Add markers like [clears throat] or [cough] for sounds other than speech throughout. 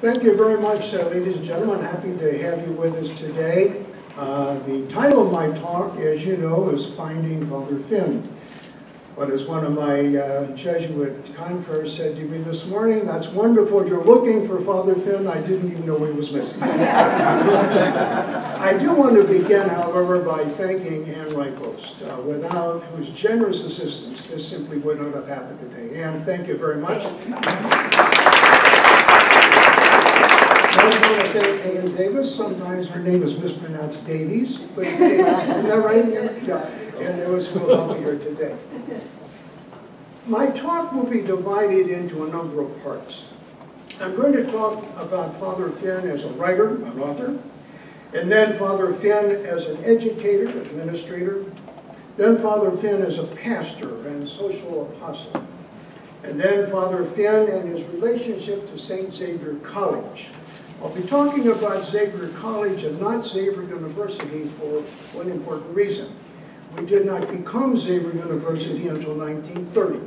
Thank you very much, uh, ladies and gentlemen. Happy to have you with us today. Uh, the title of my talk, as you know, is Finding Father Finn. But as one of my uh, Jesuit converts said to me this morning, that's wonderful, you're looking for Father Finn. I didn't even know he was missing. [laughs] I do want to begin, however, by thanking Ann Reichholst, uh, without whose generous assistance this simply would not have happened today. Ann, thank you very much. I want to thank Ann Davis. Sometimes her name is mispronounced Davies, but [laughs] Davies, isn't that right? Yeah, and it was cool to be here today. My talk will be divided into a number of parts. I'm going to talk about Father Finn as a writer, an author, and then Father Finn as an educator, administrator, then Father Finn as a pastor and social apostle, and then Father Finn and his relationship to St. Xavier College. I'll be talking about Xavier College and not Xavier University for one important reason. We did not become Xavier University until 1930,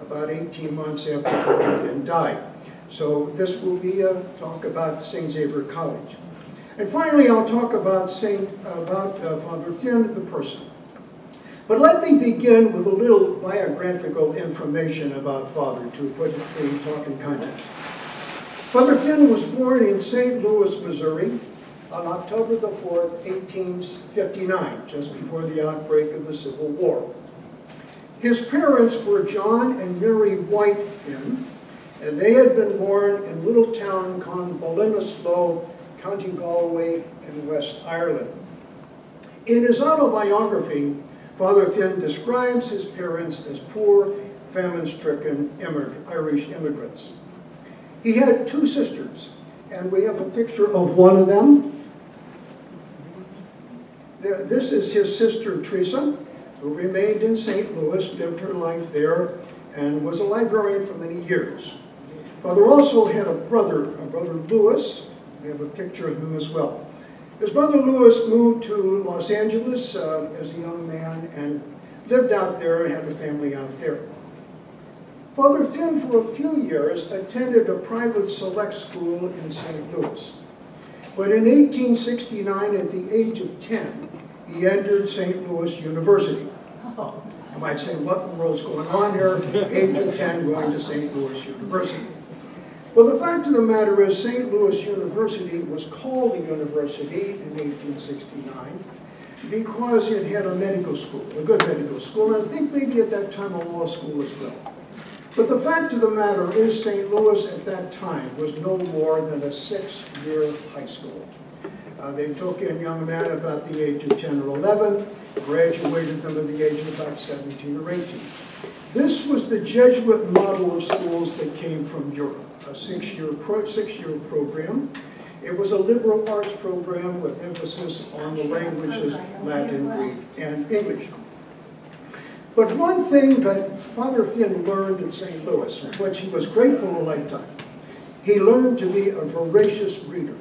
about 18 months after Finn died. So this will be a talk about St. Xavier College. And finally, I'll talk about Saint about uh, Father Finn, the person. But let me begin with a little biographical information about Father to put the talk in context. Father Finn was born in St. Louis, Missouri on October the 4th, 1859, just before the outbreak of the Civil War. His parents were John and Mary White Finn, and they had been born in little town called Ballinasloe, County Galway in West Ireland. In his autobiography, Father Finn describes his parents as poor, famine-stricken Irish immigrants. He had two sisters, and we have a picture of one of them. This is his sister, Teresa, who remained in St. Louis, lived her life there, and was a librarian for many years. Father also had a brother, a brother Louis. We have a picture of him as well. His brother Louis moved to Los Angeles uh, as a young man and lived out there and had a family out there. Father Finn, for a few years, attended a private select school in St. Louis. But in 1869, at the age of 10, he entered St. Louis University. Oh. You might say, what in the world's going on here? Age of 10 going to St. Louis University. Well, the fact of the matter is St. Louis University was called a university in 1869 because it had a medical school, a good medical school, and I think maybe at that time a law school as well. But the fact of the matter is St. Louis at that time was no more than a six-year high school. Uh, they took in young men about the age of 10 or 11, graduated them at the age of about 17 or 18. This was the Jesuit model of schools that came from Europe, a six-year pro six program. It was a liberal arts program with emphasis on the languages Latin, Greek, and English. But one thing that Father Finn learned in St. Louis, which he was grateful a lifetime, he learned to be a voracious reader.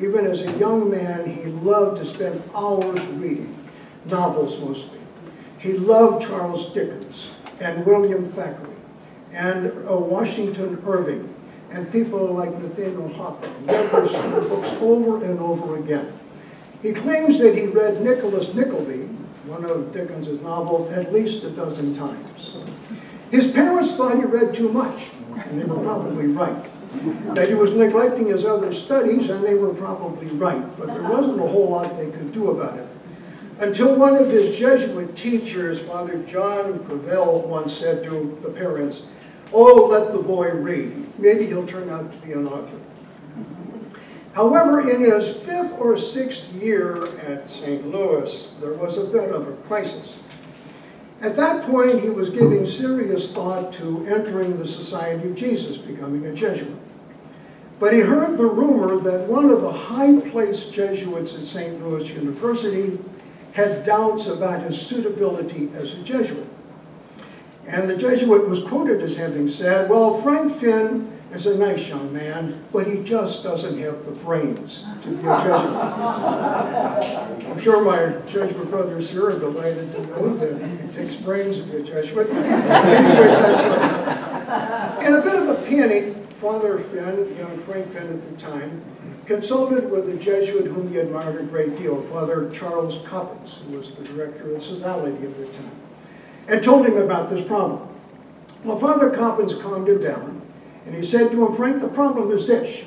Even as a young man, he loved to spend hours reading, novels mostly. He loved Charles Dickens and William Thackeray and uh, Washington Irving and people like Nathaniel Hawthorne. Read books over and over again. He claims that he read Nicholas Nickleby, one of Dickens's novels at least a dozen times. His parents thought he read too much, and they were probably right. That he was neglecting his other studies, and they were probably right, but there wasn't a whole lot they could do about it. Until one of his Jesuit teachers, Father John Crevel, once said to the parents, oh, let the boy read. Maybe he'll turn out to be an author. However, in his fifth or sixth year at St. Louis, there was a bit of a crisis. At that point, he was giving serious thought to entering the Society of Jesus, becoming a Jesuit. But he heard the rumor that one of the high-placed Jesuits at St. Louis University had doubts about his suitability as a Jesuit. And the Jesuit was quoted as having said, well, Frank Finn is a nice young man, but he just doesn't have the brains to be a [laughs] Jesuit. I'm sure my Jesuit brothers here are delighted to know that it takes brains to be a Jesuit. In a bit of a panic, Father Finn, young Frank Finn at the time, consulted with a Jesuit whom he admired a great deal, Father Charles Coppens, who was the director of the society at the time, and told him about this problem. Well, Father Coppens calmed him down, and he said to him, Frank, the problem is this.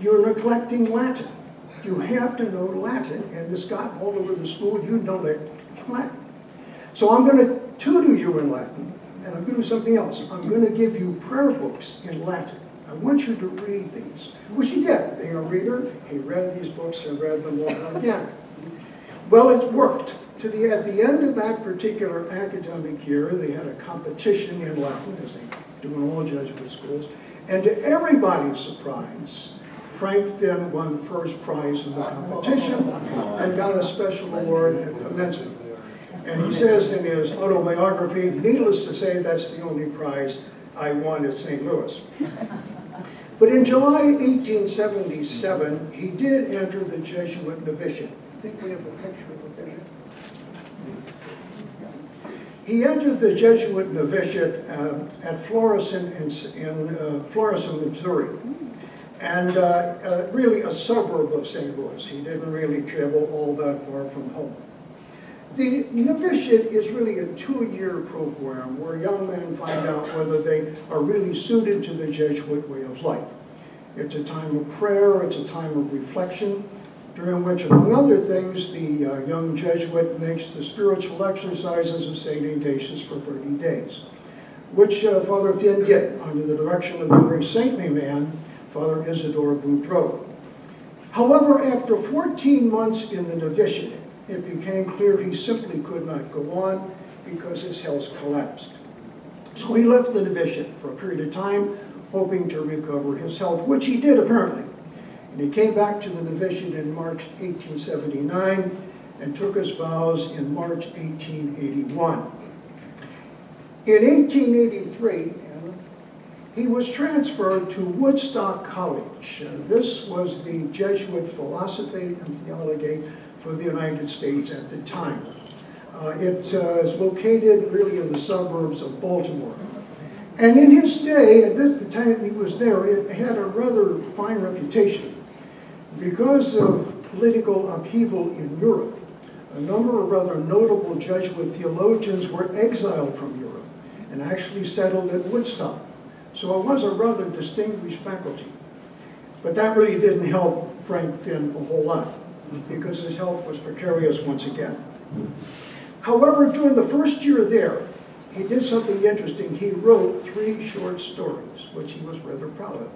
You're neglecting Latin. You have to know Latin, and this got all over the school, you know Latin. So I'm going to tutor you in Latin, and I'm going to do something else. I'm going to give you prayer books in Latin. I want you to read these, which he did. Being a reader, he read these books and read them over again. Well, it worked. To the, at the end of that particular academic year, they had a competition in Latin, as they do in all Jesuit schools, and to everybody's surprise, Frank Finn won first prize in the competition and got a special award at commencement. And he says in his autobiography, needless to say, that's the only prize I won at St. Louis. But in July 1877, he did enter the Jesuit novitiate. I think we have a picture of the bishop. He entered the Jesuit novitiate uh, at Florissant in, in uh, Florissant, Missouri, and uh, uh, really a suburb of St. Louis. He didn't really travel all that far from home. The novitiate is really a two-year program where young men find out whether they are really suited to the Jesuit way of life. It's a time of prayer, it's a time of reflection, during which, among other things, the uh, young Jesuit makes the spiritual exercises of St. Ignatius for 30 days, which uh, Father Finn did under the direction of a very saintly man, Father Isidore Boudreaux. However, after 14 months in the novitiate, it became clear he simply could not go on because his health collapsed. So he left the novitiate for a period of time, hoping to recover his health, which he did apparently. And he came back to the novitiate in March 1879 and took his vows in March 1881. In 1883, he was transferred to Woodstock College. Uh, this was the Jesuit philosophy and theology for the United States at the time. Uh, it uh, is located really in the suburbs of Baltimore. And in his day, at the time he was there, it had a rather fine reputation. Because of political upheaval in Europe, a number of rather notable Jesuit theologians were exiled from Europe and actually settled at Woodstock. So it was a rather distinguished faculty. But that really didn't help Frank Finn a whole lot because his health was precarious once again. However, during the first year there, he did something interesting. He wrote three short stories, which he was rather proud of.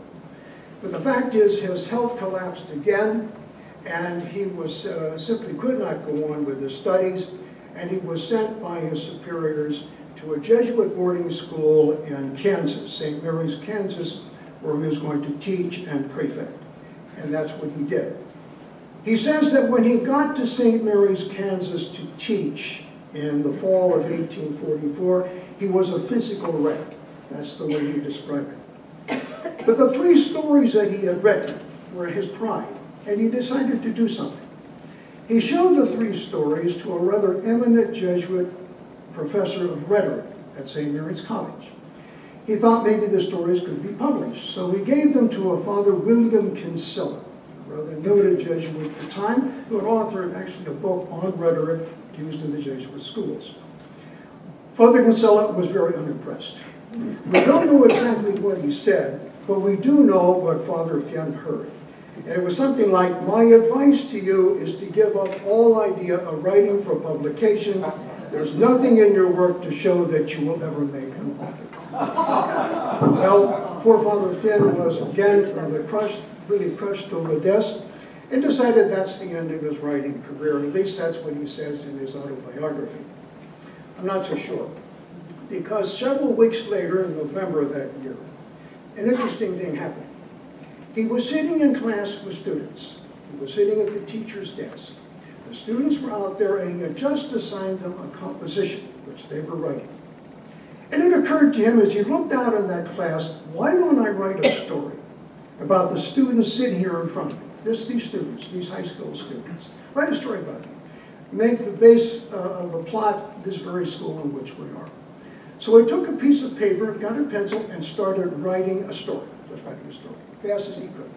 But the fact is, his health collapsed again, and he was uh, simply could not go on with his studies, and he was sent by his superiors to a Jesuit boarding school in Kansas, St. Mary's, Kansas, where he was going to teach and prefect. And that's what he did. He says that when he got to St. Mary's, Kansas to teach in the fall of 1844, he was a physical wreck. That's the way he described it. But the three stories that he had written were his pride, and he decided to do something. He showed the three stories to a rather eminent Jesuit professor of rhetoric at St. Mary's College. He thought maybe the stories could be published, so he gave them to a Father William Kinsella, a rather noted Jesuit at the time, who had authored actually a book on rhetoric used in the Jesuit schools. Father Kinsella was very unimpressed. We don't know exactly what he said, but we do know what Father Finn heard. And it was something like, my advice to you is to give up all idea of writing for publication. There's nothing in your work to show that you will ever make an author. well, poor Father Finn was again rather crushed, really crushed over this, and decided that's the end of his writing career. At least that's what he says in his autobiography. I'm not so sure. Because several weeks later, in November of that year, an interesting thing happened. He was sitting in class with students. He was sitting at the teacher's desk. The students were out there and he had just assigned them a composition, which they were writing. And it occurred to him as he looked out in that class, why don't I write a story about the students sitting here in front of me? This, these students, these high school students. Write a story about them. Make the base uh, of the plot this very school in which we are. So he took a piece of paper, got a pencil, and started writing a story, just writing the story, fast as he could.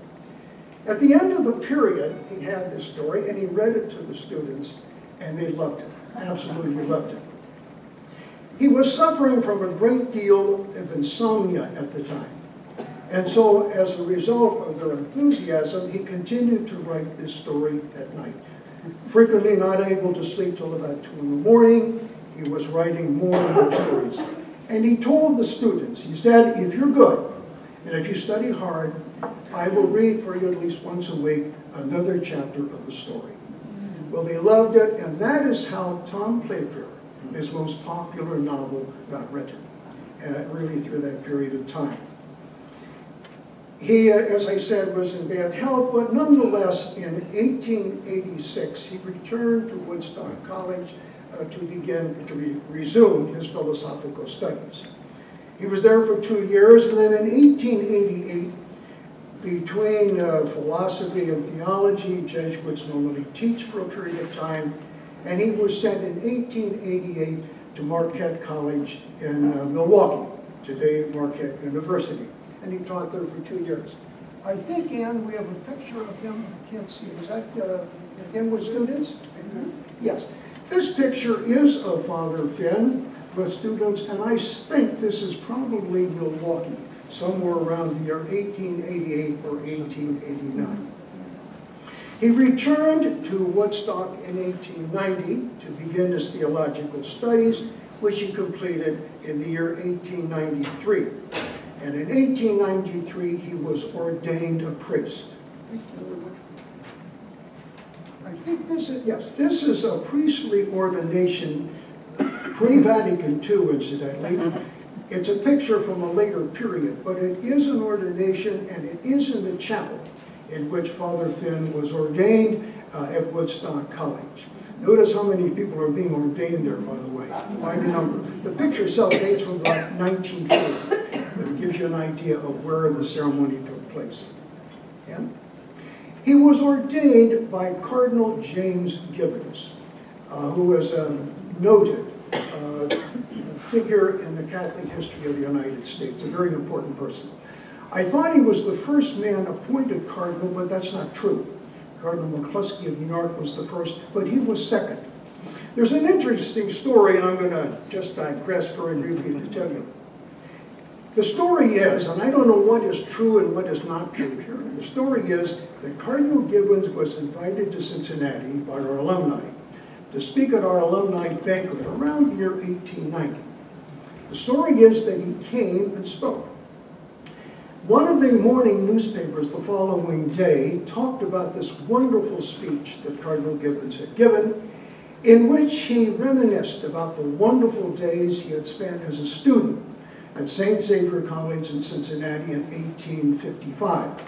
At the end of the period, he had this story, and he read it to the students, and they loved it, absolutely loved it. He was suffering from a great deal of insomnia at the time. And so, as a result of their enthusiasm, he continued to write this story at night. Frequently not able to sleep till about 2 in the morning, he was writing more and more stories. And he told the students, he said, if you're good, and if you study hard, I will read for you at least once a week another chapter of the story. Well, they loved it, and that is how Tom Playfair, his most popular novel, got written, uh, really through that period of time. He, uh, as I said, was in bad health, but nonetheless, in 1886, he returned to Woodstock College to begin, to re resume his philosophical studies. He was there for two years, and then in 1888, between uh, philosophy and theology, Jesuits normally teach for a period of time, and he was sent in 1888 to Marquette College in uh, Milwaukee, today Marquette University and he taught there for two years. I think, Ann, we have a picture of him. I can't see. Is that uh, him with students? Yes. This picture is of Father Finn with students, and I think this is probably Milwaukee, somewhere around the year 1888 or 1889. He returned to Woodstock in 1890 to begin his theological studies, which he completed in the year 1893. And in 1893, he was ordained a priest. I think this is, yes, this is a priestly ordination, pre-Vatican II, incidentally. It's a picture from a later period, but it is an ordination, and it is in the chapel in which Father Finn was ordained uh, at Woodstock College. Notice how many people are being ordained there, by the way, quite a number. The picture itself dates from about 1940 but it gives you an idea of where the ceremony took place. Yeah? He was ordained by Cardinal James Gibbons, uh, who is a noted uh, figure in the Catholic history of the United States, a very important person. I thought he was the first man appointed cardinal, but that's not true. Cardinal McCloskey of New York was the first, but he was second. There's an interesting story, and I'm going to just digress very briefly to tell you. The story is, and I don't know what is true and what is not true here, the story is that Cardinal Gibbons was invited to Cincinnati by our alumni to speak at our alumni banquet around the year 1890. The story is that he came and spoke. One of the morning newspapers the following day talked about this wonderful speech that Cardinal Gibbons had given, in which he reminisced about the wonderful days he had spent as a student at St. Xavier College in Cincinnati in 1855.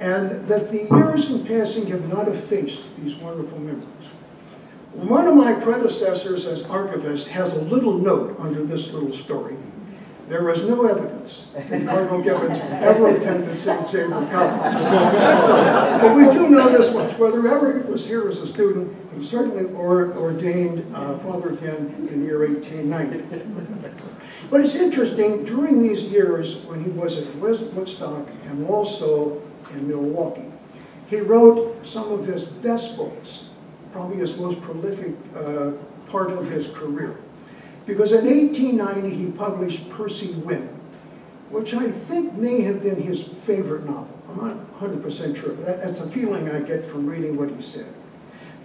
And that the years in passing have not effaced these wonderful memories. One of my predecessors as archivist has a little note under this little story. There is no evidence that Cardinal Gibbons ever attended St. Xavier College. so, but we do know this much. Whether ever he was here as a student, he certainly or, ordained uh, Father again in the year 1890. But it's interesting, during these years when he was at Woodstock and also in Milwaukee, he wrote some of his best books, probably his most prolific uh, part of his career. Because in 1890 he published Percy Wynn, which I think may have been his favorite novel. I'm not 100% sure, that, that's a feeling I get from reading what he said.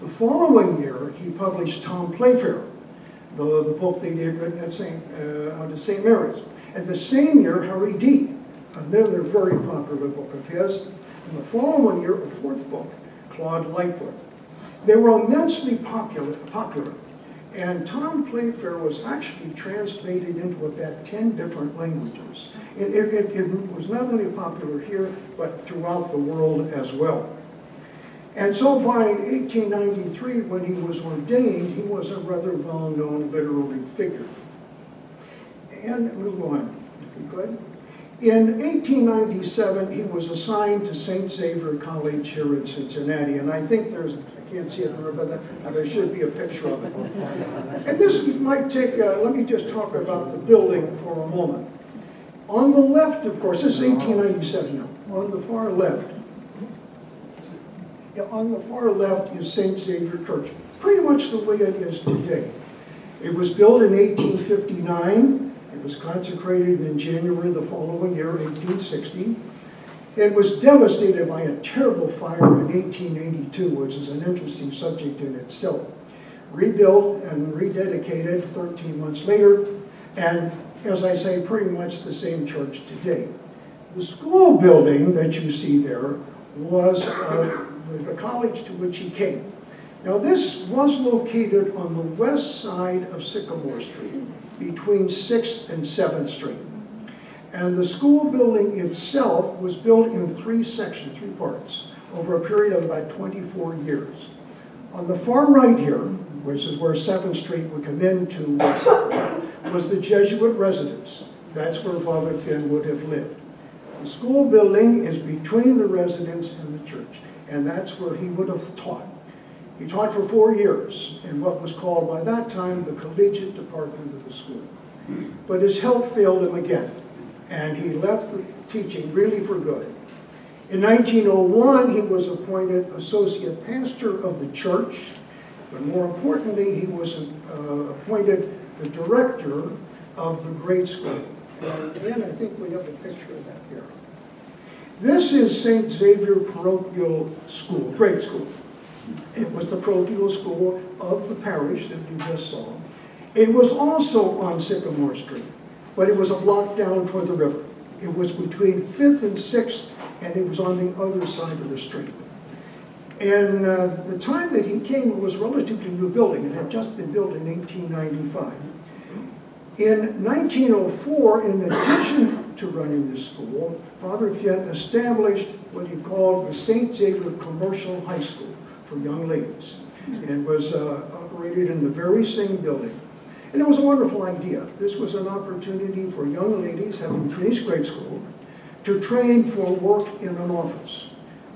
The following year, he published Tom Playfair, the, the book they did written at St. Uh, St. Mary's. And the same year, Harry Dee, another very popular book of his. And the following year, a fourth book, Claude Lightfoot. They were immensely popular, popular. And Tom Playfair was actually translated into about 10 different languages. It, it, it, it was not only popular here, but throughout the world as well. And so by 1893, when he was ordained, he was a rather well-known literary figure. And move on, if we could. In 1897, he was assigned to St. Xavier College here in Cincinnati, and I think there's, I can't see it there, but there should be a picture of it. And this might take, uh, let me just talk about the building for a moment. On the left, of course, this is 1897 now, on the far left, on the far left is St. Xavier Church, pretty much the way it is today. It was built in 1859. It was consecrated in January the following year, 1860. It was devastated by a terrible fire in 1882, which is an interesting subject in itself. Rebuilt and rededicated 13 months later, and as I say, pretty much the same church today. The school building that you see there was the college to which he came. Now this was located on the west side of Sycamore Street, between 6th and 7th Street. And the school building itself was built in three sections, three parts, over a period of about 24 years. On the far right here, which is where 7th Street would come into, was the Jesuit residence. That's where Father Finn would have lived. The school building is between the residence and the church, and that's where he would have taught. He taught for four years in what was called by that time the collegiate department of the school. But his health failed him again, and he left teaching really for good. In 1901, he was appointed associate pastor of the church, but more importantly, he was uh, appointed the director of the grade school. And I think we have a picture of that here. This is St. Xavier Parochial School, grade school. It was the parochial school of the parish that you just saw. It was also on Sycamore Street, but it was a block down toward the river. It was between 5th and 6th, and it was on the other side of the street. And uh, the time that he came, it was a relatively new building. It had just been built in 1895. In 1904, in addition to running this school, Father Finn established what he called the St. Xavier Commercial High School for young ladies and was uh, operated in the very same building. And it was a wonderful idea. This was an opportunity for young ladies having finished grade school to train for work in an office.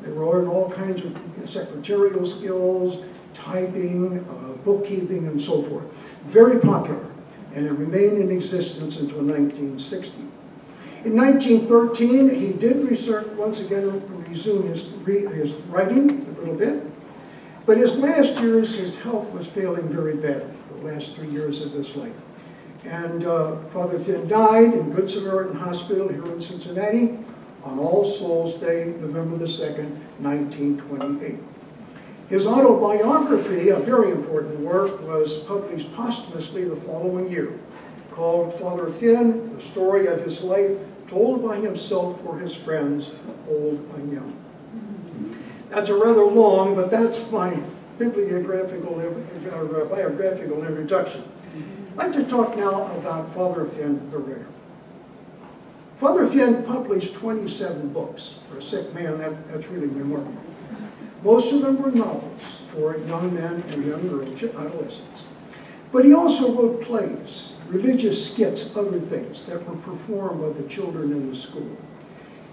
They were learned all kinds of secretarial skills, typing, uh, bookkeeping, and so forth. Very popular, and it remained in existence until 1960. In 1913, he did research, once again resume his, his writing a little bit, but his last years, his health was failing very badly, the last three years of his life. And uh, Father Finn died in Good Samaritan Hospital here in Cincinnati on All Souls Day, November the 2nd, 1928. His autobiography, a very important work, was published posthumously the following year, called Father Finn, the story of his life told by himself for his friends, old and young. That's a rather long, but that's my bibliographical, biographical introduction. I'd like to talk now about Father Finn the writer. Father Finn published 27 books. For a sick man, that, that's really remarkable. Most of them were novels for young men and young girls, adolescents. But he also wrote plays, religious skits, other things that were performed by the children in the school.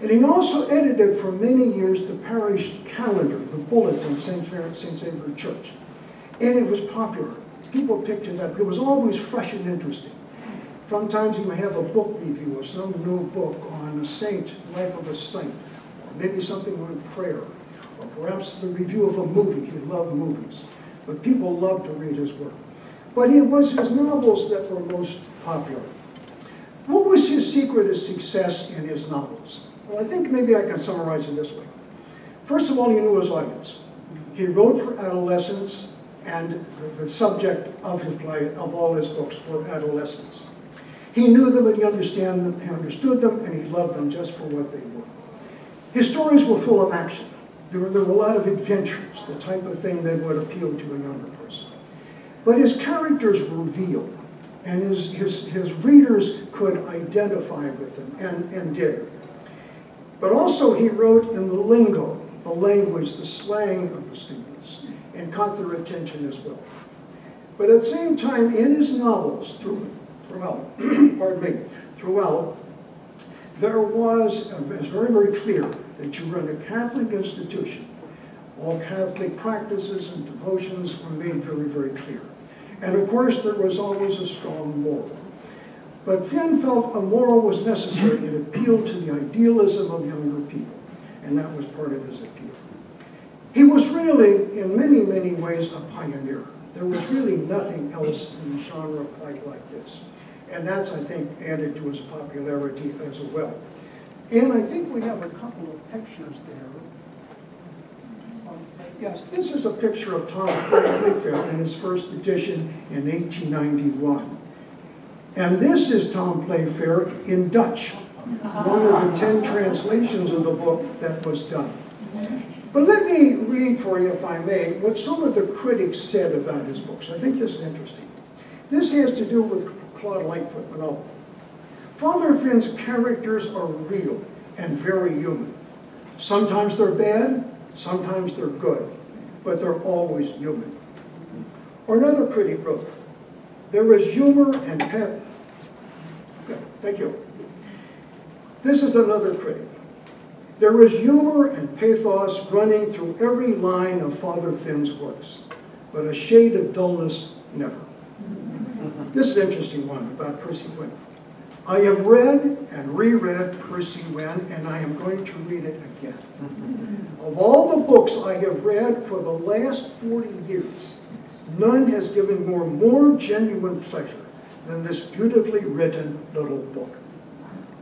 And he also edited for many years the parish calendar, the bulletin, St. Xavier Church. And it was popular. People picked it up. It was always fresh and interesting. Sometimes he may have a book review of some new book on a saint, life of a saint, or maybe something on prayer, or perhaps the review of a movie. He loved movies. But people loved to read his work. But it was his novels that were most popular. What was his secret of success in his novels? Well, I think maybe I can summarize it this way. First of all, he knew his audience. He wrote for adolescents, and the, the subject of his play, of all his books, were adolescents. He knew them and he understand them, he understood them, and he loved them just for what they were. His stories were full of action. There were, there were a lot of adventures, the type of thing that would appeal to a person. But his characters were real, and his, his, his readers could identify with them, and, and did. But also he wrote in the lingo, the language, the slang of the students, and caught their attention as well. But at the same time, in his novels, through, throughout, [clears throat] pardon me, throughout, there was, it was very, very clear that you run a Catholic institution. All Catholic practices and devotions were made very, very clear. And of course, there was always a strong moral. But Finn felt a moral was necessary. It appealed to the idealism of younger people, and that was part of his appeal. He was really, in many, many ways, a pioneer. There was really nothing else in the genre quite like this. And that's, I think, added to his popularity as well. And I think we have a couple of pictures there. Yes, this is a picture of Tom Playfair in his first edition in 1891. And this is Tom Playfair in Dutch, one of the 10 translations of the book that was done. But let me read for you, if I may, what some of the critics said about his books. I think this is interesting. This has to do with Claude Lightfoot Monod. Father Finn's characters are real and very human. Sometimes they're bad, sometimes they're good, but they're always human. Or another critic wrote, there is humor and pep. Okay, thank you. This is another critic. There is humor and pathos running through every line of Father Finn's works, but a shade of dullness never. This is an interesting one about Percy Wynn. I have read and reread Percy Wynn, and I am going to read it again. [laughs] Of all the books I have read for the last 40 years, none has given more more genuine pleasure than this beautifully written little book.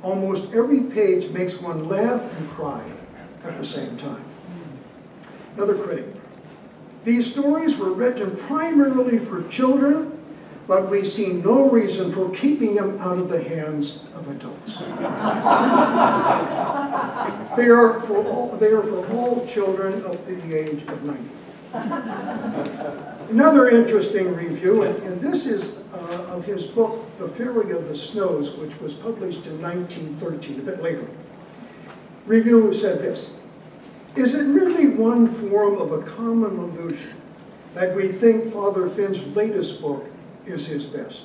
Almost every page makes one laugh and cry at the same time. Another critic. These stories were written primarily for children, but we see no reason for keeping them out of the hands of adults. they, are for all, they are for all children of the age of 90. Another interesting review, and, and this is uh, of his book, The Fairy of the Snows, which was published in 1913, a bit later. Review said this, Is it merely one form of a common illusion that we think Father Finn's latest book is his best?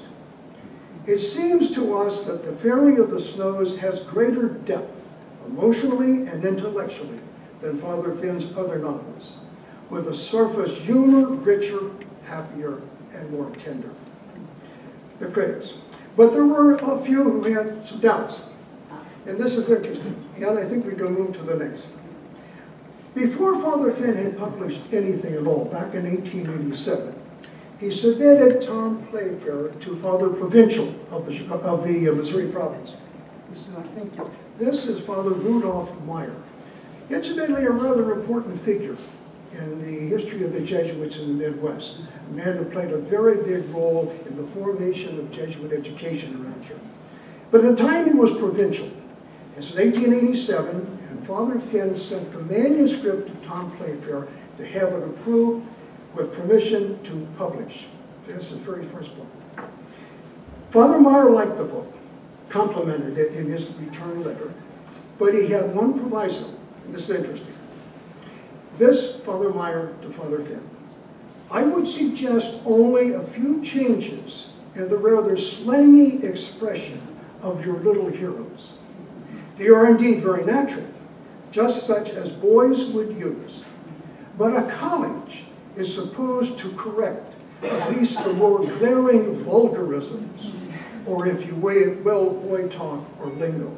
It seems to us that The Fairy of the Snows has greater depth, emotionally and intellectually, than Father Finn's other novels with a surface humor, richer, happier, and more tender. The critics. But there were a few who had some doubts. And this is interesting. And I think we can move to the next. Before Father Finn had published anything at all, back in 1887, he submitted Tom Playfair to Father Provincial of the, of the uh, Missouri province. He said, I think this is Father Rudolph Meyer. Incidentally, a rather important figure in the history of the Jesuits in the Midwest. A man who played a very big role in the formation of Jesuit education around here. But at the time he was provincial. It's 1887, and Father Finn sent the manuscript to Tom Playfair to have it approved with permission to publish. This is the very first book. Father Meyer liked the book, complimented it in his return letter, but he had one proviso, and this is interesting. This, Father Meyer to Father Finn. I would suggest only a few changes in the rather slangy expression of your little heroes. They are indeed very natural, just such as boys would use. But a college is supposed to correct at least the more glaring vulgarisms, or if you will, boy talk or lingo.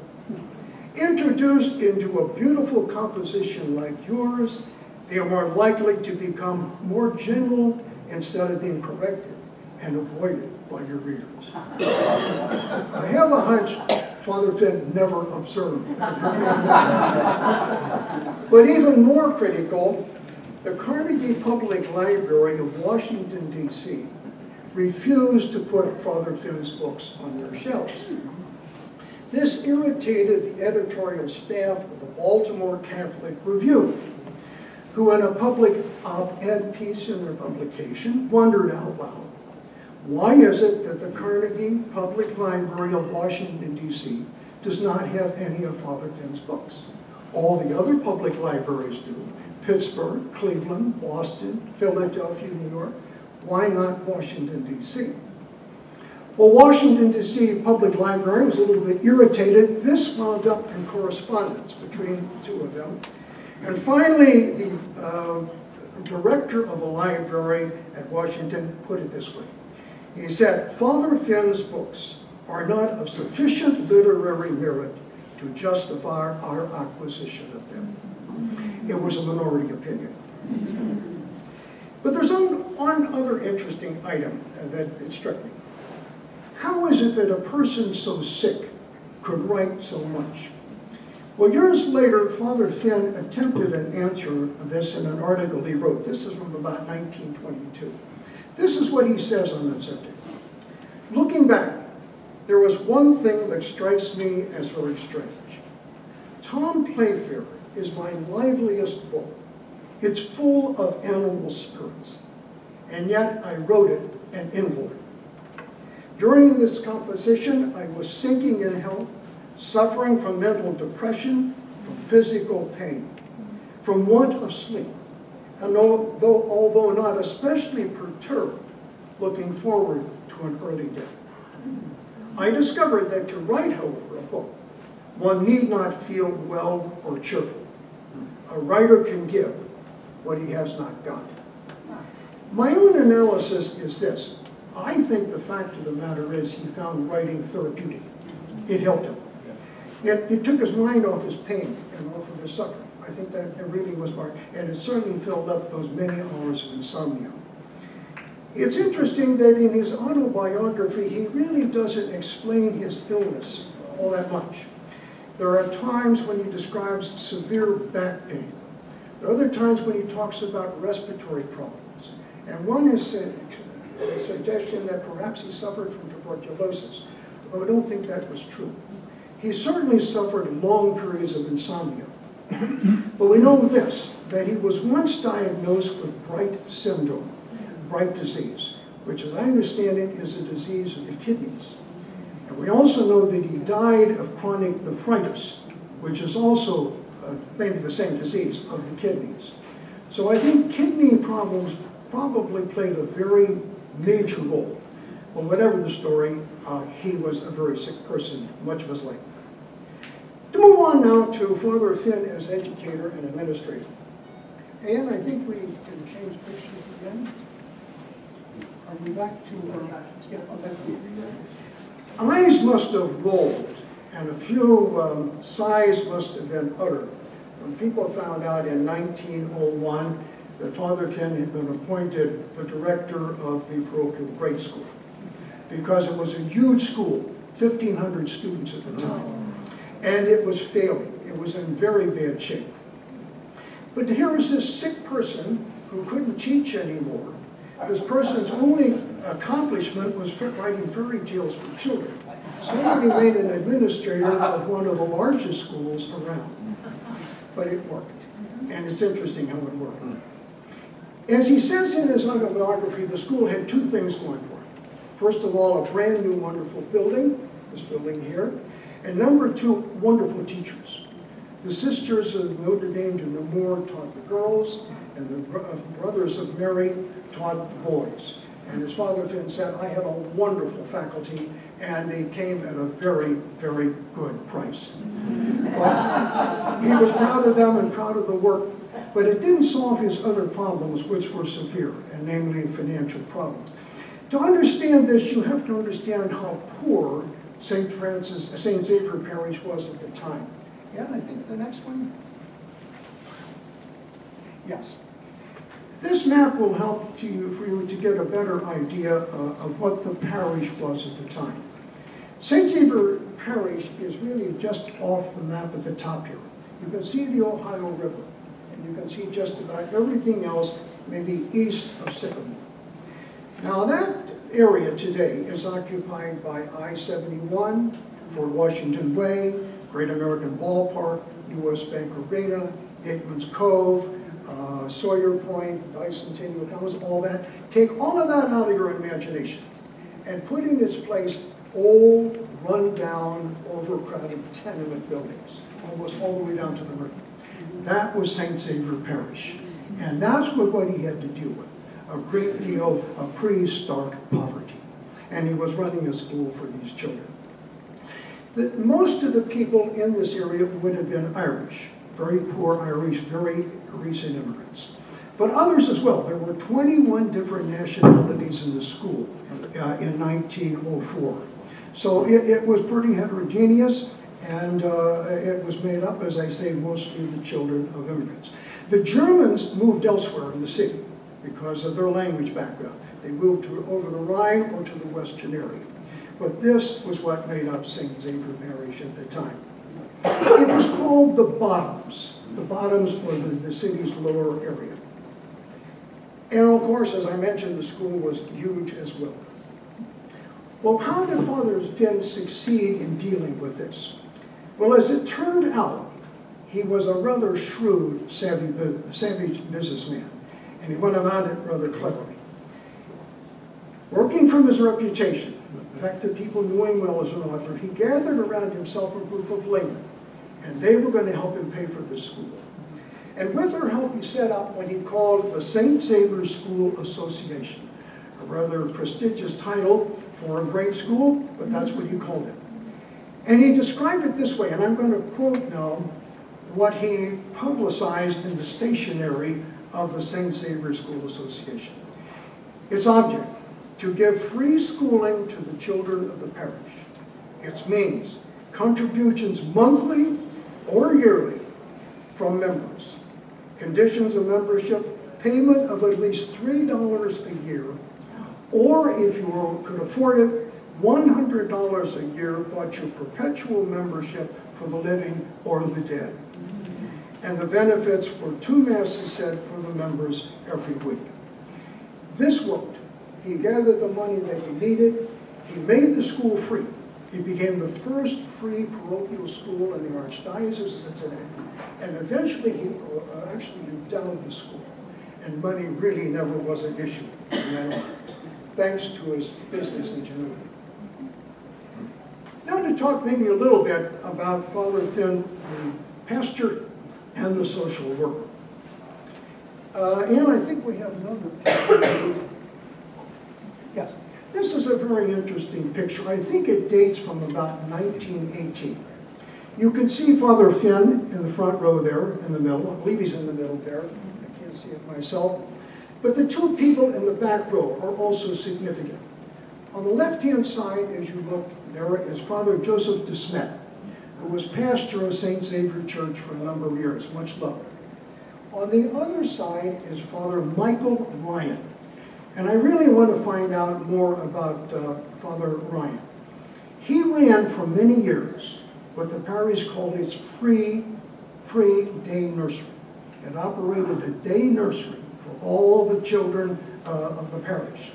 Introduced into a beautiful composition like yours, they are more likely to become more general instead of being corrected and avoided by your readers. I have a hunch Father Finn never observed. but even more critical, the Carnegie Public Library of Washington, D.C. refused to put Father Finn's books on their shelves. This irritated the editorial staff of the Baltimore Catholic Review, who in a public op-ed piece in their publication wondered out loud, why is it that the Carnegie Public Library of Washington, D.C. does not have any of Father Finn's books? All the other public libraries do. Pittsburgh, Cleveland, Boston, Philadelphia, New York. Why not Washington, D.C.? Well, Washington, D.C. Public Library was a little bit irritated. This wound up in correspondence between the two of them. And finally, the uh, director of the library at Washington put it this way. He said, Father Finn's books are not of sufficient literary merit to justify our acquisition of them. It was a minority opinion. But there's one, one other interesting item that it struck me. How is it that a person so sick could write so much? Well, years later, Father Finn attempted an answer of this in an article he wrote. This is from about 1922. This is what he says on that subject. Looking back, there was one thing that strikes me as very strange. Tom Playfair is my liveliest book. It's full of animal spirits, and yet I wrote it an invalid. During this composition, I was sinking in health, suffering from mental depression, from physical pain, from want of sleep, and although, although not especially perturbed, looking forward to an early death. I discovered that to write, however, a book, one need not feel well or cheerful. A writer can give what he has not got. My own analysis is this. I think the fact of the matter is he found writing therapeutic. It helped him. It, it took his mind off his pain and off of his suffering. I think that it really was part, and it certainly filled up those many hours of insomnia. It's interesting that in his autobiography, he really doesn't explain his illness all that much. There are times when he describes severe back pain. There are other times when he talks about respiratory problems. And one is a, a suggestion that perhaps he suffered from tuberculosis, although I don't think that was true. He certainly suffered long periods of insomnia. [clears throat] but we know this, that he was once diagnosed with Bright syndrome, Bright disease, which as I understand it is a disease of the kidneys. And we also know that he died of chronic nephritis, which is also uh, maybe the same disease of the kidneys. So I think kidney problems probably played a very major role. But whatever the story, uh, he was a very sick person much of his life. To move on now to Father Finn as educator and administrator. And I think we can change pictures again. Are we back to, uh, yeah, Eyes must have rolled, and a few um, sighs must have been uttered when people found out in 1901 that Father Finn had been appointed the director of the parochial grade school. Because it was a huge school, 1,500 students at the time and it was failing. It was in very bad shape. But here was this sick person who couldn't teach anymore. This person's only accomplishment was writing fairy tales for children. Somebody made an administrator of one of the largest schools around. But it worked. And it's interesting how it worked. As he says in his autobiography, the school had two things going for it. First of all, a brand new wonderful building, this building here, and number two, wonderful teachers. The sisters of Notre Dame de Namur taught the girls, and the brothers of Mary taught the boys. And as Father Finn said, I had a wonderful faculty, and they came at a very, very good price. But he was proud of them and proud of the work, but it didn't solve his other problems, which were severe, and namely financial problems. To understand this, you have to understand how poor St. Francis, St. Xavier Parish was at the time. Yeah, I think the next one. Yes. This map will help to you, for you to get a better idea uh, of what the parish was at the time. St. Xavier Parish is really just off the map at the top here. You can see the Ohio River, and you can see just about everything else maybe east of Sycamore. Now that area today is occupied by I-71, Fort Washington Way, Great American Ballpark, US Bank Arena, Yeatman's Cove, uh, Sawyer Point, Bicentennial Commons, all that. Take all of that out of your imagination and put in its place old, run-down, overcrowded tenement buildings, almost all the way down to the river. That was St. Xavier Parish. And that's what, what he had to deal with a great deal of pre-stark poverty. And he was running a school for these children. The, most of the people in this area would have been Irish, very poor Irish, very recent immigrants. But others as well. There were 21 different nationalities in the school uh, in 1904. So it, it was pretty heterogeneous, and uh, it was made up, as I say, mostly the children of immigrants. The Germans moved elsewhere in the city because of their language background. They moved to, over the Rhine or to the western area. But this was what made up St. Xavier Parish at the time. It was called the Bottoms. The Bottoms were the, the city's lower area. And of course, as I mentioned, the school was huge as well. Well, how did Father Finn succeed in dealing with this? Well, as it turned out, he was a rather shrewd, savvy, savvy businessman, and he went about it rather cleverly. Working from his reputation, the fact that people knew him well as an author, he gathered around himself a group of laymen, and they were going to help him pay for the school. And with her help, he set up what he called the St. Xavier School Association, a rather prestigious title for a great school, but that's what he called it. And he described it this way, and I'm going to quote now what he publicized in the stationery of the St. Xavier School Association. Its object, to give free schooling to the children of the parish. Its means, contributions monthly or yearly from members. Conditions of membership, payment of at least $3 a year, or if you could afford it, $100 a year bought you perpetual membership for the living or the dead. And the benefits were two masses said for the members every week. This worked. He gathered the money that he needed. He made the school free. He became the first free parochial school in the Archdiocese of Cincinnati. And eventually he uh, actually endowed the school. And money really never was an issue thanks to his business ingenuity. Now to talk maybe a little bit about Father Finn, the pastor and the social worker. Uh, and I think we have another. This is a very interesting picture. I think it dates from about 1918. You can see Father Finn in the front row there, in the middle. I believe he's in the middle there. I can't see it myself. But the two people in the back row are also significant. On the left-hand side, as you look, there is Father Joseph DeSmet, who was pastor of St. Xavier Church for a number of years, much loved. On the other side is Father Michael Ryan. And I really want to find out more about uh, Father Ryan. He ran for many years what the parish called its free, free day nursery. It operated a day nursery for all the children uh, of the parish.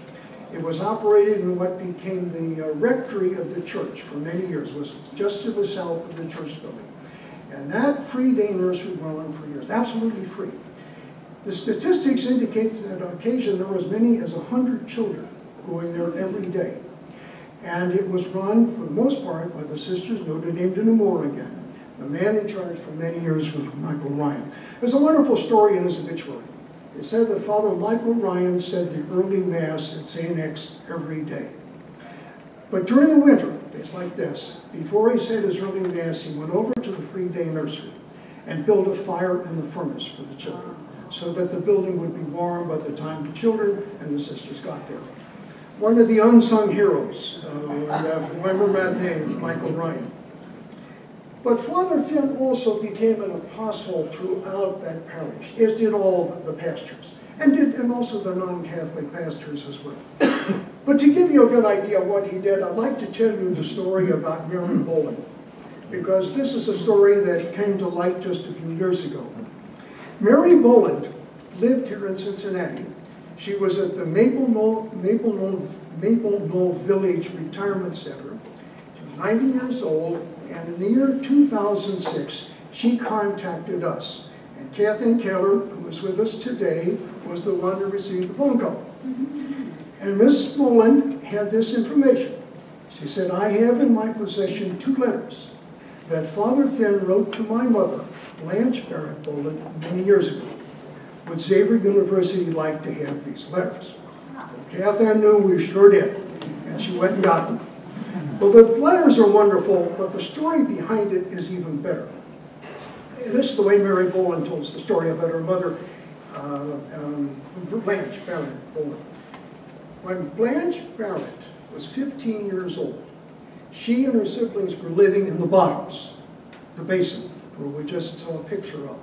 It was operated in what became the uh, rectory of the church for many years. It was just to the south of the church building. And that free day nursery went on for years, absolutely free. The statistics indicate that on occasion there were as many as 100 children going there every day. And it was run, for the most part, by the Sisters Notre Dame de again. The man in charge for many years was Michael Ryan. There's a wonderful story in his obituary. It said that Father Michael Ryan said the early Mass at St. X every day. But during the winter, days like this, before he said his early Mass, he went over to the free day nursery and built a fire in the furnace for the children so that the building would be warm by the time the children and the sisters got there. One of the unsung heroes, uh, remember that name, Michael Ryan. But Father Finn also became an apostle throughout that parish, as did all the pastors, and did and also the non-Catholic pastors as well. [coughs] but to give you a good idea of what he did, I'd like to tell you the story about Mary Boland, because this is a story that came to light just a few years ago. Mary Boland lived here in Cincinnati. She was at the Maple Knoll, Maple Knoll, Maple Knoll Village Retirement Center. She was 90 years old, and in the year 2006, she contacted us. And Kathleen Keller, who is with us today, was the one who received the phone call. And Miss Boland had this information. She said, I have in my possession two letters that Father Finn wrote to my mother Blanche Barrett Boland many years ago. Would Xavier University like to have these letters? Catherine knew we sure did, and she went and got them. Well, the letters are wonderful, but the story behind it is even better. This is the way Mary Boland told us the story about her mother, uh, um, Blanche Barrett Boland. When Blanche Barrett was 15 years old, She and her siblings were living in the bottoms, the basin, where we just saw a picture of.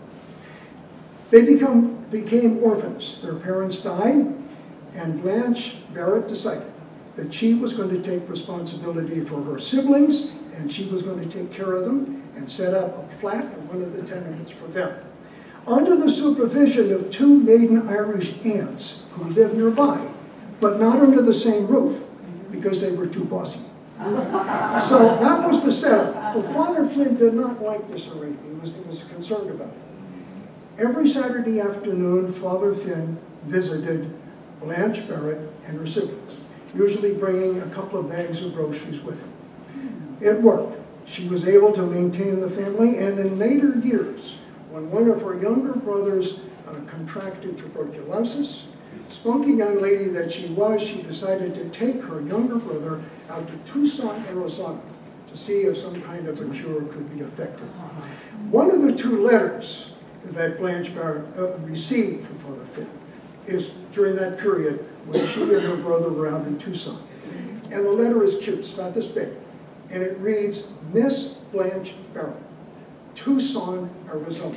They become, became orphans. Their parents died, and Blanche Barrett decided that she was going to take responsibility for her siblings, and she was going to take care of them and set up a flat in one of the tenements for them. Under the supervision of two maiden Irish aunts who lived nearby, but not under the same roof because they were too bossy. So that was the setup. But Father Flynn did not like this arrangement. He was, he was concerned about it. Every Saturday afternoon, Father Finn visited Blanche Barrett and her siblings, usually bringing a couple of bags of groceries with him. It worked. She was able to maintain the family, and in later years, when one of her younger brothers uh, contracted tuberculosis, spunky young lady that she was, she decided to take her younger brother out to Tucson, Arizona, to see if some kind of a cure could be effective. One of the two letters that Blanche Barrett uh, received from Father Finn is during that period when she and her brother were out in Tucson. And the letter is cute, it's about this big. And it reads, Miss Blanche Barrett, Tucson, Arizona.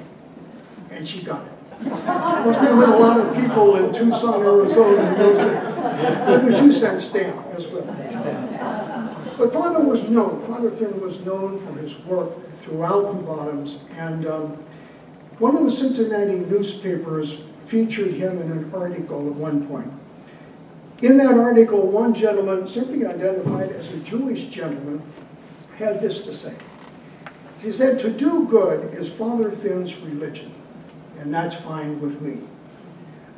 And she got it. Must have been a lot of people in Tucson, Arizona in those days. With a two cent stamp as well. But Father was known, Father Finn was known for his work throughout the bottoms. And um, one of the Cincinnati newspapers featured him in an article at one point. In that article, one gentleman, simply identified as a Jewish gentleman, had this to say. He said, to do good is Father Finn's religion, and that's fine with me.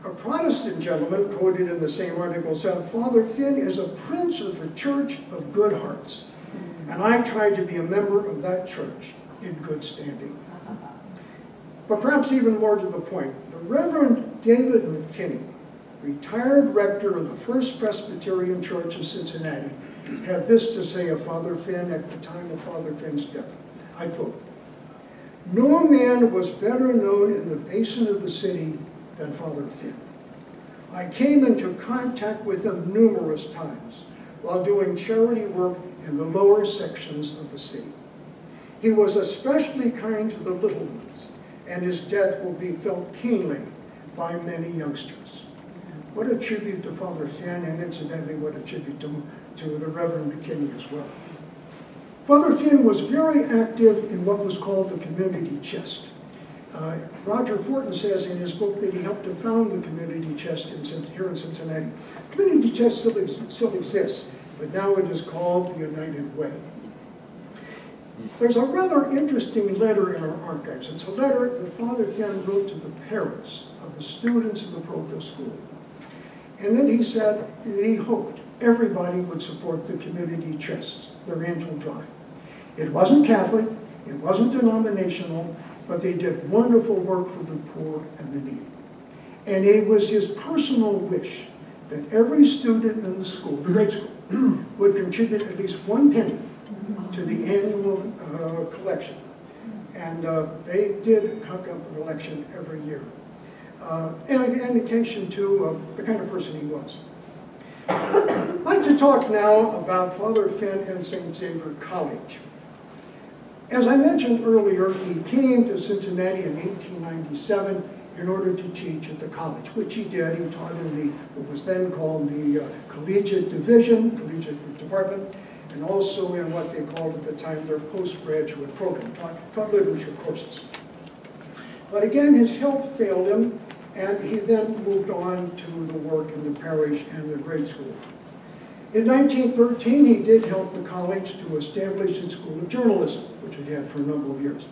A Protestant gentleman quoted in the same article said, Father Finn is a prince of the Church of Good Hearts, and I tried to be a member of that church in good standing. But perhaps even more to the point, the Reverend David McKinney, retired rector of the First Presbyterian Church of Cincinnati, had this to say of Father Finn at the time of Father Finn's death. I quote, No man was better known in the basin of the city than Father Finn. I came into contact with him numerous times while doing charity work in the lower sections of the city. He was especially kind to the little ones, and his death will be felt keenly by many youngsters. What a tribute to Father Finn, and incidentally, what a tribute to, to the Reverend McKinney as well. Father Finn was very active in what was called the community chest. Uh, Roger Fortin says in his book that he helped to found the community chest in, here in Cincinnati. Community chest still, still exists, but now it is called the United Way. There's a rather interesting letter in our archives. It's a letter that Father Finn wrote to the parents of the students in the parochial school. And then he said he hoped everybody would support the community chests, the rental drive. It wasn't Catholic, it wasn't denominational, but they did wonderful work for the poor and the needy. And it was his personal wish that every student in the school, the grade school, [clears throat] would contribute at least one penny to the annual uh, collection. And uh, they did hook up an election every year. Uh, and an indication, too, of the kind of person he was. I'd like to talk now about Father Finn and St. Xavier College. As I mentioned earlier, he came to Cincinnati in 1897 in order to teach at the college, which he did. He taught in the, what was then called the uh, collegiate division, collegiate department, and also in what they called at the time their postgraduate program, taught, taught literature courses. But again, his health failed him, and he then moved on to the work in the parish and the grade school. In 1913, he did help the college to establish its School of Journalism, which it had for a number of years.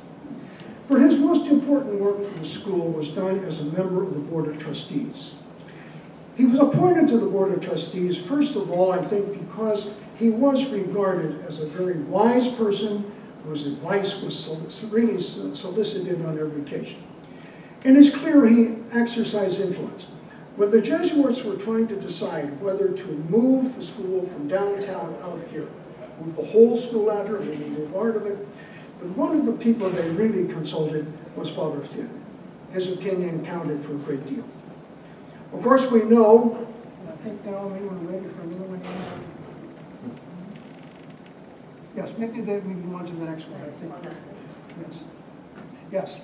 But his most important work for the school was done as a member of the Board of Trustees. He was appointed to the Board of Trustees, first of all, I think, because he was regarded as a very wise person whose advice was really solicited on every occasion. And it's clear he exercised influence. When the Jesuits were trying to decide whether to move the school from downtown out here, move the whole school out here, maybe move part of it, but one of the people they really consulted was Father Finn. His opinion counted for a great deal. Of course, we know, I think now we're ready for another one. Yes, maybe then we move on to the next one, I think. Yes. Yes.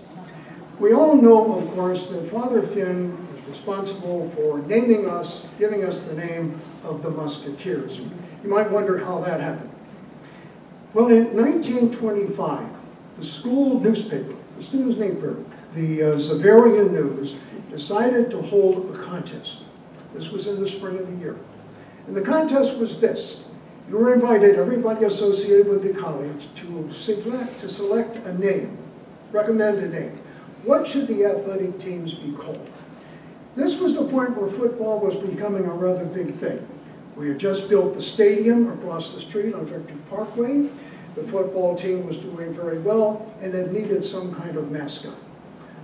We all know, of course, that Father Finn was responsible for naming us, giving us the name of the Musketeers. You might wonder how that happened. Well, in 1925, the school newspaper, the student's newspaper, the uh, Xaverian News, decided to hold a contest. This was in the spring of the year. And the contest was this. You were invited, everybody associated with the college, to select, to select a name, recommend a name. What should the athletic teams be called? This was the point where football was becoming a rather big thing. We had just built the stadium across the street on Victory Parkway. The football team was doing very well and it needed some kind of mascot.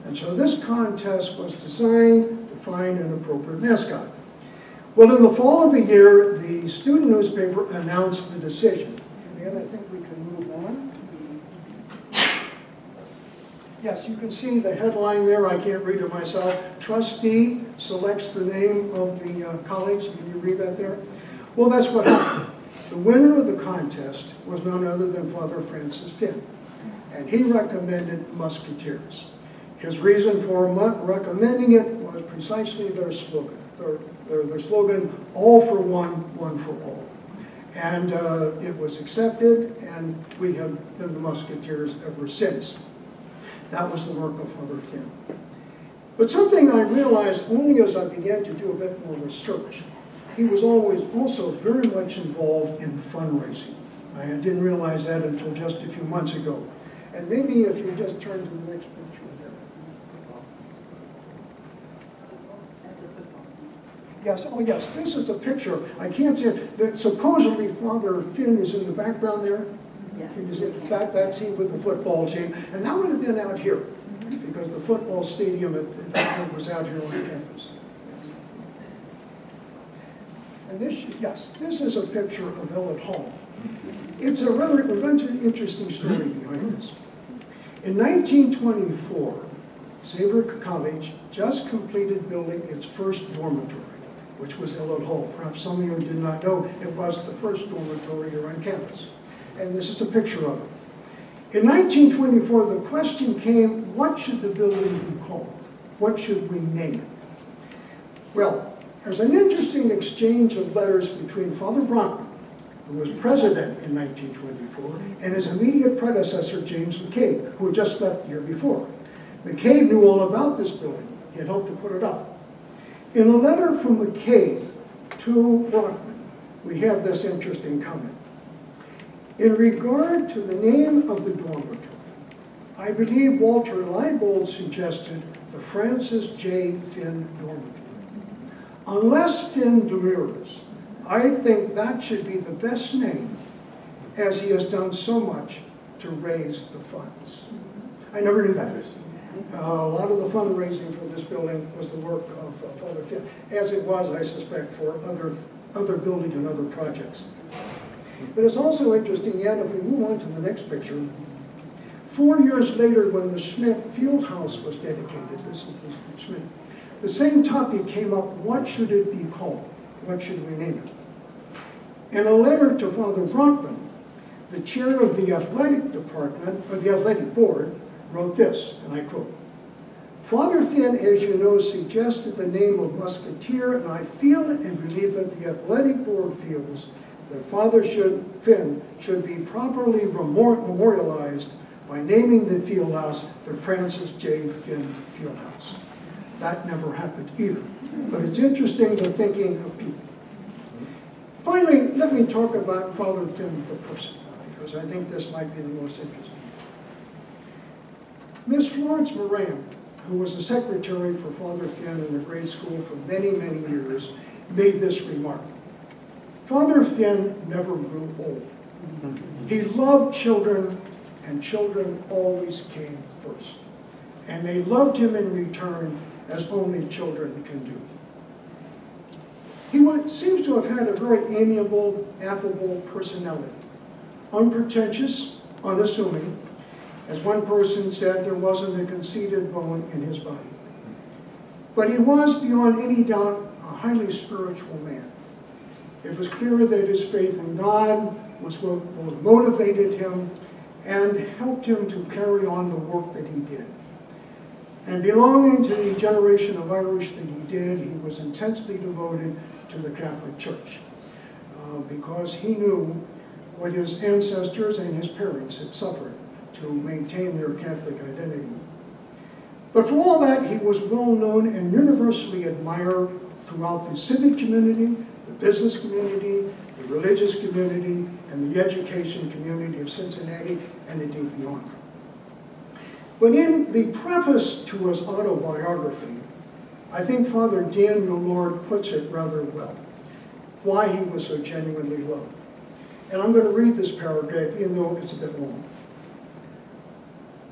And so this contest was designed to find an appropriate mascot. Well, in the fall of the year, the student newspaper announced the decision. And I think we can move on. Yes, you can see the headline there. I can't read it myself. Trustee selects the name of the uh, college. Can you read that there? Well, that's what happened. The winner of the contest was none other than Father Francis Finn, and he recommended Musketeers. His reason for recommending it was precisely their slogan. Their, their, their slogan, all for one, one for all. And uh, it was accepted, and we have been the Musketeers ever since. That was the work of Father Finn. But something I realized only as I began to do a bit more research, he was always also very much involved in fundraising. I didn't realize that until just a few months ago. And maybe if you just turn to the next picture there. Yes, oh yes, this is a picture. I can't see it. That supposedly Father Finn is in the background there. Can you see that? That's he with the football team. And that would have been out here mm-hmm. because the football stadium at, at, was out here on campus. And this, yes, this is a picture of Elet Hall. It's a rather interesting story behind this. In 1924, Xavier College just completed building its first dormitory, which was Elet Hall. Perhaps some of you did not know it was the first dormitory here on campus and this is a picture of it. In 1924, the question came, what should the building be called? What should we name it? Well, there's an interesting exchange of letters between Father Brockman, who was president in 1924, and his immediate predecessor, James McCabe, who had just left the year before. McCabe knew all about this building. He had helped to put it up. In a letter from McCabe to Brockman, we have this interesting comment. In regard to the name of the dormitory, I believe Walter Leibold suggested the Francis J. Finn Dormitory. Unless Finn demurs, I think that should be the best name as he has done so much to raise the funds. I never knew that. Uh, a lot of the fundraising for this building was the work of uh, Father Finn, as it was, I suspect, for other, other buildings and other projects. But it's also interesting yet, if we move on to the next picture, four years later when the Schmidt Field House was dedicated, this is the Schmidt, the same topic came up, what should it be called? What should we name it? In a letter to Father Brockman, the chair of the athletic department, or the athletic board, wrote this, and I quote, Father Finn, as you know, suggested the name of Musketeer, and I feel and believe that the athletic board feels that Father should, Finn should be properly memorialized by naming the field house the Francis J. Finn Field House. That never happened either. But it's interesting the thinking of people. Finally, let me talk about Father Finn the person, because I think this might be the most interesting. Miss Florence Moran, who was the secretary for Father Finn in the grade school for many, many years, made this remark. Father Finn never grew old. He loved children, and children always came first. And they loved him in return as only children can do. He seems to have had a very amiable, affable personality, unpretentious, unassuming. As one person said, there wasn't a conceited bone in his body. But he was, beyond any doubt, a highly spiritual man. It was clear that his faith in God was what motivated him and helped him to carry on the work that he did. And belonging to the generation of Irish that he did, he was intensely devoted to the Catholic Church uh, because he knew what his ancestors and his parents had suffered to maintain their Catholic identity. But for all that, he was well known and universally admired throughout the civic community, business community, the religious community, and the education community of Cincinnati, and indeed beyond. But in the preface to his autobiography, I think Father Daniel Lord puts it rather well, why he was so genuinely loved. And I'm going to read this paragraph, even though it's a bit long.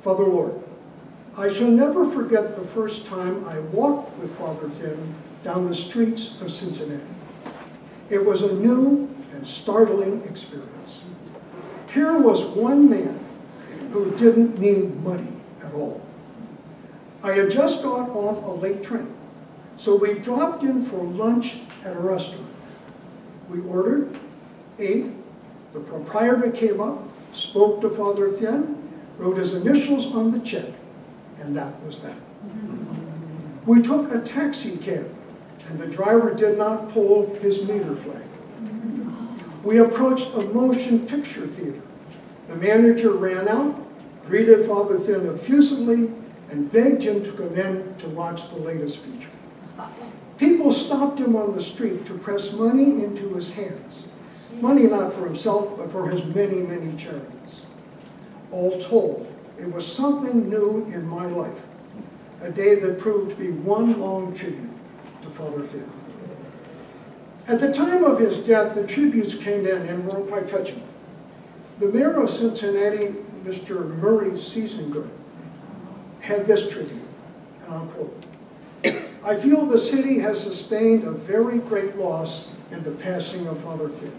Father Lord, I shall never forget the first time I walked with Father Finn down the streets of Cincinnati. It was a new and startling experience. Here was one man who didn't need money at all. I had just got off a late train, so we dropped in for lunch at a restaurant. We ordered, ate, the proprietor came up, spoke to Father Finn, wrote his initials on the check, and that was that. We took a taxi cab, and the driver did not pull his meter flag. We approached a motion picture theater. The manager ran out, greeted Father Finn effusively, and begged him to come in to watch the latest feature. People stopped him on the street to press money into his hands. Money not for himself, but for his many, many charities. All told, it was something new in my life, a day that proved to be one long tribute Father. At the time of his death, the tributes came in and were quite touching. The mayor of Cincinnati, Mr. Murray Seasongood, had this tribute, and I'll quote, I feel the city has sustained a very great loss in the passing of Father Finn.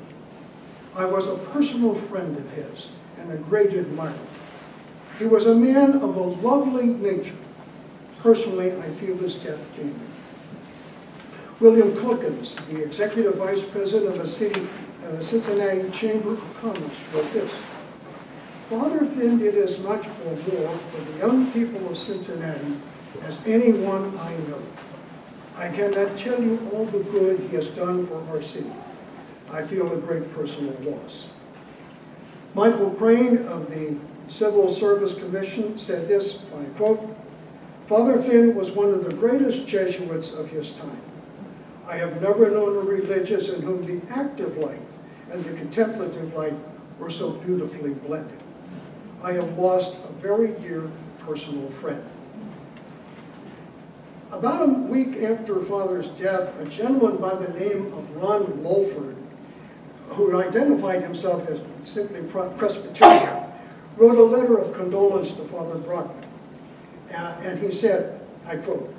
I was a personal friend of his and a great admirer. He was a man of a lovely nature. Personally, I feel his death came. William Cookins, the executive vice president of the city uh, Cincinnati Chamber of Commerce, wrote this. Father Finn did as much or more for the young people of Cincinnati as anyone I know. I cannot tell you all the good he has done for our city. I feel a great personal loss. Michael Crane of the Civil Service Commission said this, I quote, Father Finn was one of the greatest Jesuits of his time. I have never known a religious in whom the active life and the contemplative life were so beautifully blended. I have lost a very dear personal friend. About a week after Father's death, a gentleman by the name of Ron Mulford, who identified himself as simply Presbyterian, wrote a letter of condolence to Father Brockman. Uh, and he said, I quote,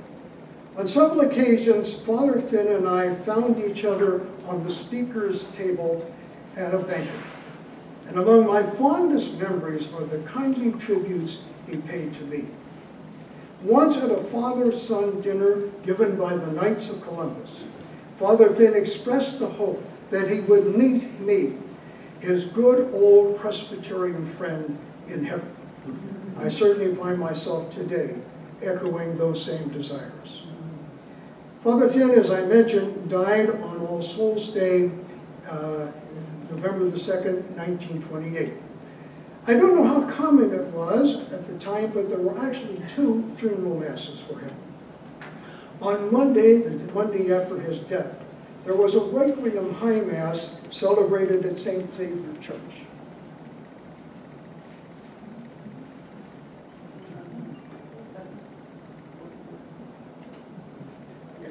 on several occasions, Father Finn and I found each other on the speaker's table at a banquet. And among my fondest memories are the kindly tributes he paid to me. Once at a father-son dinner given by the Knights of Columbus, Father Finn expressed the hope that he would meet me, his good old Presbyterian friend in heaven. I certainly find myself today echoing those same desires. Father Finn, as I mentioned, died on All Souls Day, uh, November the 2nd, 1928. I don't know how common it was at the time, but there were actually two funeral masses for him. On Monday, the Monday after his death, there was a Requiem High Mass celebrated at St. Xavier Church.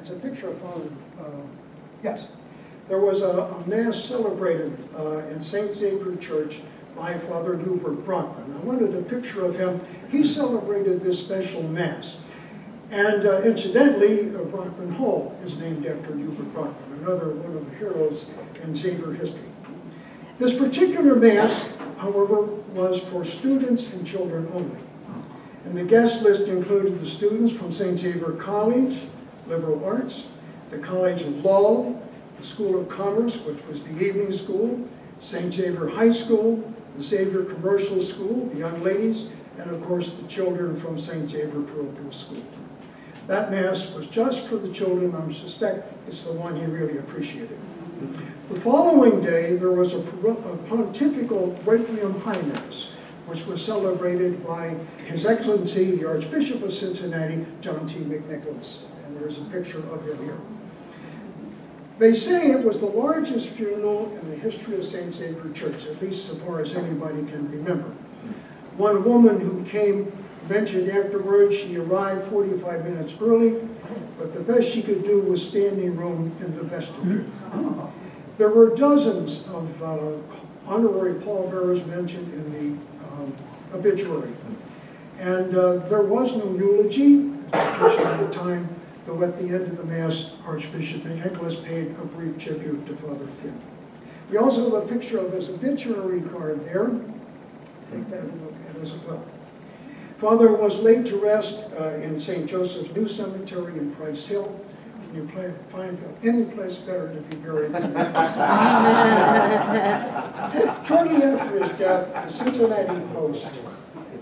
It's a picture of Father, uh, yes. There was a, a mass celebrated uh, in St. Xavier Church by Father Hubert Brockman. I wanted a picture of him. He celebrated this special mass. And uh, incidentally, uh, Brockman Hall is named after Hubert Brockman, another one of the heroes in Xavier history. This particular mass, however, was for students and children only. And the guest list included the students from St. Xavier College, Liberal Arts, the College of Law, the School of Commerce, which was the evening school, St. Xavier High School, the Xavier Commercial School, the young ladies, and of course the children from St. Xavier Parochial School. That Mass was just for the children, I suspect it's the one he really appreciated. The following day, there was a a pontifical Requiem High Mass, which was celebrated by His Excellency, the Archbishop of Cincinnati, John T. McNicholas. And there's a picture of him here. They say it was the largest funeral in the history of St. Xavier Church, at least so far as anybody can remember. One woman who came mentioned afterwards she arrived 45 minutes early, but the best she could do was standing room in the vestibule. There were dozens of uh, honorary pallbearers mentioned in the um, obituary. And uh, there was no eulogy, at the time, though at the end of the Mass, Archbishop Nicholas paid a brief tribute to Father Finn. We also have a picture of his obituary card there. Take that and look at as well. Father was laid to rest uh, in St. Joseph's New Cemetery in Price Hill. Can you play, find any place better to be buried than that? [laughs] Shortly after his death, the Cincinnati Post,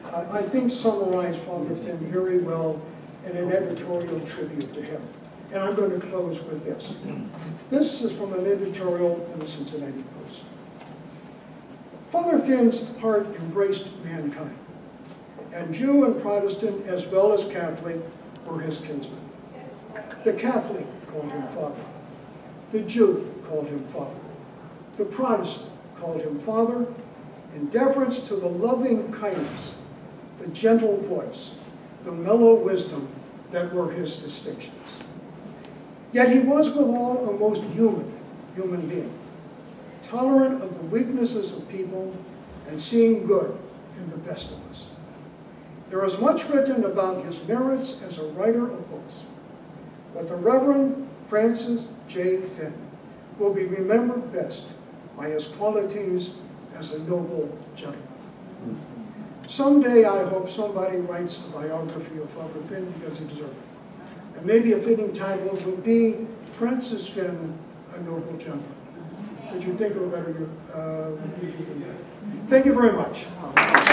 uh, I think, summarized Father Finn very well in an editorial tribute to him. And I'm going to close with this. This is from an editorial in the Cincinnati Post. Father Finn's heart embraced mankind, and Jew and Protestant, as well as Catholic, were his kinsmen. The Catholic called him Father. The Jew called him Father. The Protestant called him Father in deference to the loving kindness, the gentle voice, the mellow wisdom that were his distinctions. Yet he was withal a most human, human being, tolerant of the weaknesses of people and seeing good in the best of us. There is much written about his merits as a writer of books, but the Reverend Francis J. Finn will be remembered best by his qualities as a noble gentleman. Someday I hope somebody writes a biography of Father Finn because he deserves it. And maybe a fitting title would be Francis Finn, a noble gentleman. Would you think of a better, uh? Thank you very much.